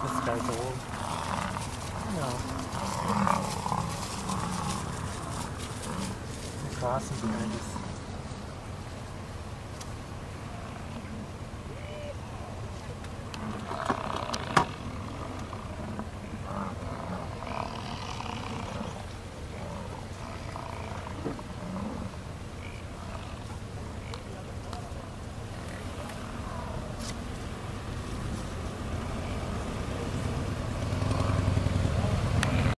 This guy's old. No. Crossing behind us.